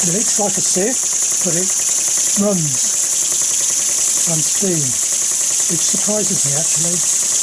It looks like a sieve, but it runs on steam, which surprises me actually.